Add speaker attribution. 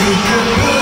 Speaker 1: Take a breath.